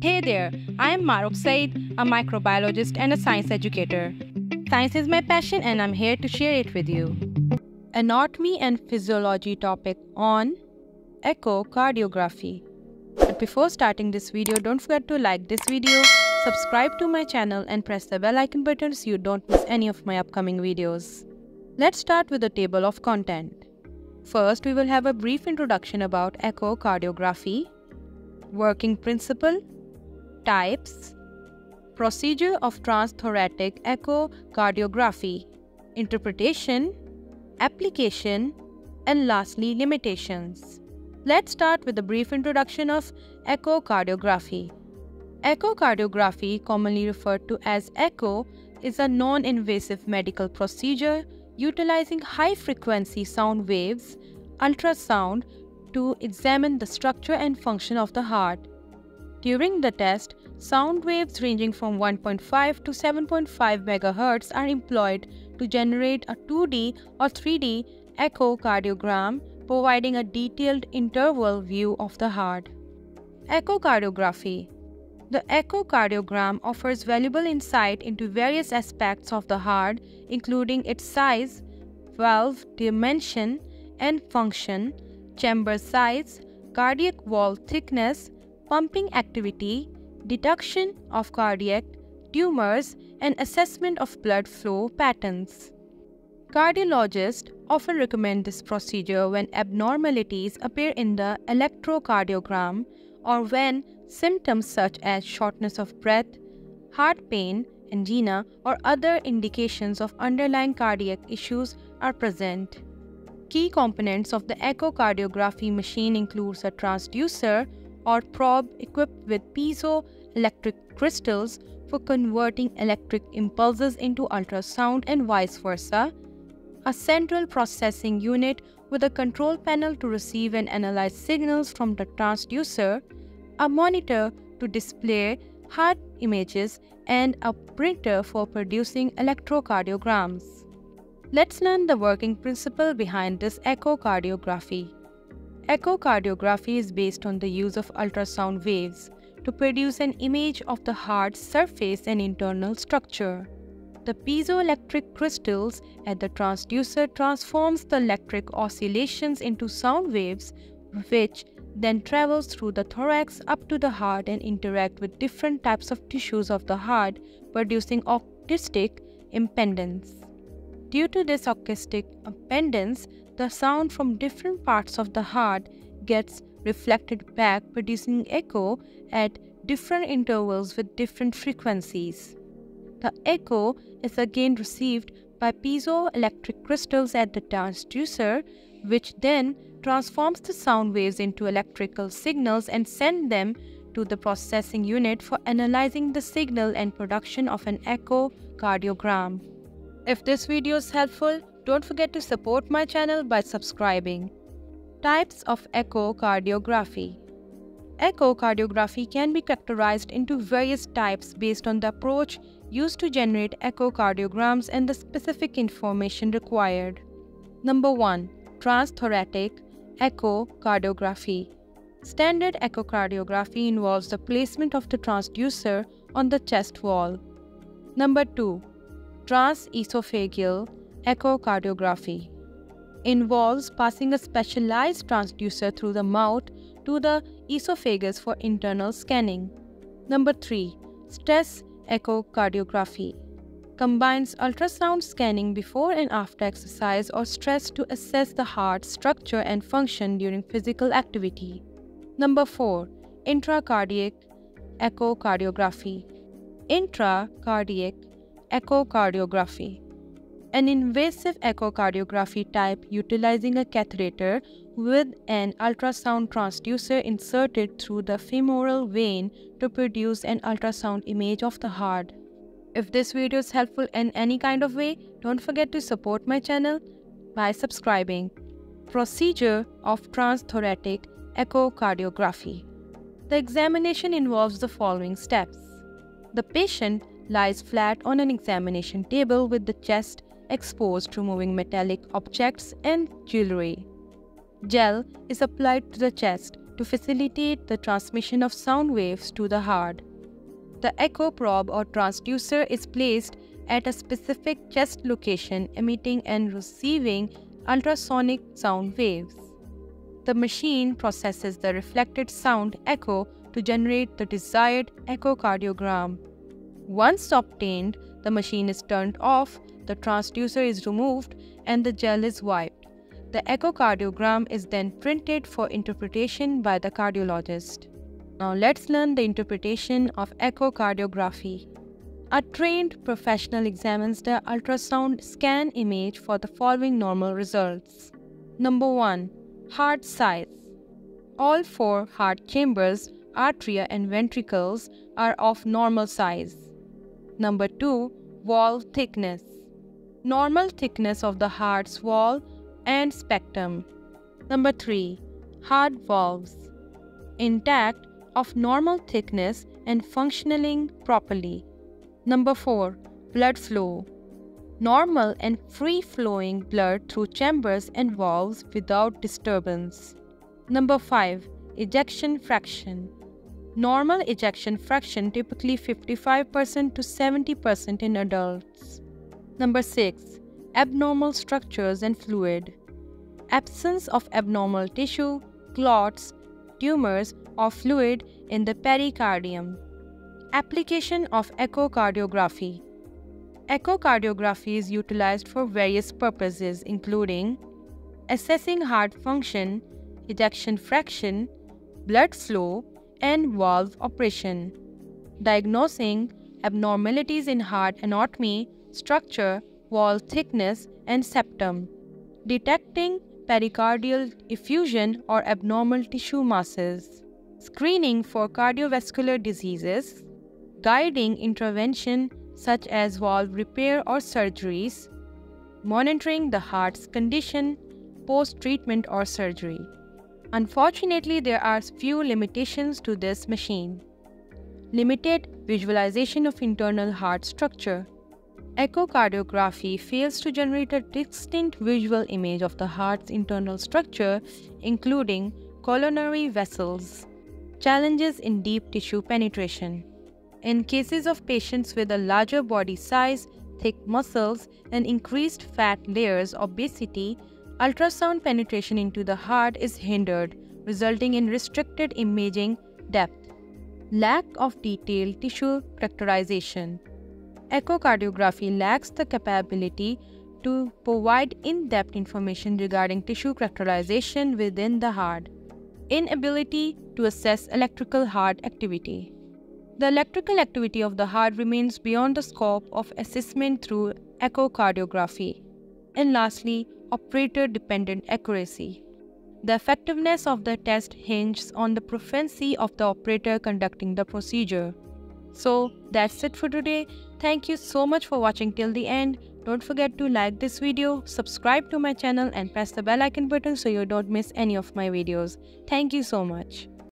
Hey there, I am Mahrukh Saeed, a microbiologist and a science educator. Science is my passion and I'm here to share it with you. Anatomy and physiology topic on echocardiography. But before starting this video, don't forget to like this video, subscribe to my channel and press the bell icon button so you don't miss any of my upcoming videos. Let's start with the table of content. First, we will have a brief introduction about echocardiography, working principle, types, procedure of transthoracic echocardiography, interpretation, application, and lastly, limitations. Let's start with a brief introduction of echocardiography. Echocardiography, commonly referred to as echo, is a non-invasive medical procedure utilizing high-frequency sound waves, ultrasound, to examine the structure and function of the heart. During the test, sound waves ranging from 1.5 to 7.5 MHz are employed to generate a 2D or 3D echocardiogram providing a detailed interval view of the heart. Echocardiography The echocardiogram offers valuable insight into various aspects of the heart including its size, valve dimension and function, chamber size, cardiac wall thickness, pumping activity, detection of cardiac tumors, and assessment of blood flow patterns. Cardiologists often recommend this procedure when abnormalities appear in the electrocardiogram or when symptoms such as shortness of breath, heart pain, angina, or other indications of underlying cardiac issues are present. Key components of the echocardiography machine includes a transducer or probe equipped with piezoelectric crystals for converting electric impulses into ultrasound and vice versa, a central processing unit with a control panel to receive and analyze signals from the transducer, a monitor to display heart images, and a printer for producing electrocardiograms. Let's learn the working principle behind this echocardiography. Echocardiography is based on the use of ultrasound waves to produce an image of the heart's surface and internal structure. The piezoelectric crystals at the transducer transforms the electric oscillations into sound waves which then travels through the thorax up to the heart and interact with different types of tissues of the heart producing acoustic impedance. Due to this acoustic impedance, the sound from different parts of the heart gets reflected back, producing echo at different intervals with different frequencies. The echo is again received by piezoelectric crystals at the transducer, which then transforms the sound waves into electrical signals and send them to the processing unit for analyzing the signal and production of an echocardiogram. If this video is helpful, don't forget to support my channel by subscribing. Types of echocardiography Echocardiography can be characterized into various types based on the approach used to generate echocardiograms and the specific information required. Number 1. Transthoracic echocardiography. Standard echocardiography involves the placement of the transducer on the chest wall. Number 2 transesophageal echocardiography involves passing a specialized transducer through the mouth to the esophagus for internal scanning. Number 3. Stress echocardiography combines ultrasound scanning before and after exercise or stress to assess the heart structure and function during physical activity. Number 4. Intracardiac echocardiography. Intracardiac echocardiography. An invasive echocardiography type utilizing a catheter with an ultrasound transducer inserted through the femoral vein to produce an ultrasound image of the heart. If this video is helpful in any kind of way, don't forget to support my channel by subscribing. Procedure of transthoracic echocardiography. The examination involves the following steps. The patient lies flat on an examination table with the chest exposed to moving metallic objects and jewelry. Gel is applied to the chest to facilitate the transmission of sound waves to the heart. The echo probe or transducer is placed at a specific chest location emitting and receiving ultrasonic sound waves. The machine processes the reflected sound echo to generate the desired echocardiogram. Once obtained, the machine is turned off, the transducer is removed, and the gel is wiped. The echocardiogram is then printed for interpretation by the cardiologist. Now let's learn the interpretation of echocardiography. A trained professional examines the ultrasound scan image for the following normal results. Number 1. Heart size. All four heart chambers, atria and ventricles are of normal size. Number 2. Wall thickness. Normal thickness of the heart's wall and septum. Number 3. Heart valves. Intact, of normal thickness and functioning properly. Number 4. Blood flow. Normal and free flowing blood through chambers and valves without disturbance. Number 5. Ejection fraction. Normal ejection fraction typically 55% to 70% in adults. Number 6. Abnormal structures and fluid. Absence of abnormal tissue, clots, tumors, or fluid in the pericardium. Application of echocardiography. Echocardiography is utilized for various purposes including assessing heart function, ejection fraction, blood flow, and valve operation, diagnosing abnormalities in heart anatomy, structure, wall thickness, and septum, detecting pericardial effusion or abnormal tissue masses, screening for cardiovascular diseases, guiding intervention such as valve repair or surgeries, monitoring the heart's condition post treatment or surgery. Unfortunately, there are few limitations to this machine. Limited visualization of internal heart structure. Echocardiography fails to generate a distinct visual image of the heart's internal structure, including coronary vessels. Challenges in deep tissue penetration. In cases of patients with a larger body size, thick muscles, and increased fat layers, obesity, ultrasound penetration into the heart is hindered, resulting in restricted imaging depth. Lack of detailed tissue characterization. Echocardiography lacks the capability to provide in depth information regarding tissue characterization within the heart. Inability to assess electrical heart activity. The electrical activity of the heart remains beyond the scope of assessment through echocardiography. And lastly, operator dependent accuracy. The effectiveness of the test hinges on the proficiency of the operator conducting the procedure. So that's it for today. Thank you so much for watching till the end. Don't forget to like this video, subscribe to my channel and press the bell icon button so you don't miss any of my videos. Thank you so much.